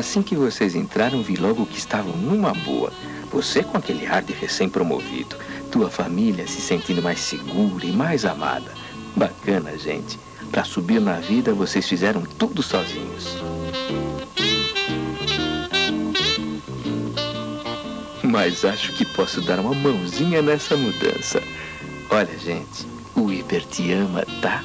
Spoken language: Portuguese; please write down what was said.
Assim que vocês entraram, vi logo que estavam numa boa. Você com aquele ar de recém-promovido. Tua família se sentindo mais segura e mais amada. Bacana, gente. Para subir na vida, vocês fizeram tudo sozinhos. Mas acho que posso dar uma mãozinha nessa mudança. Olha, gente, o Iber te ama, tá?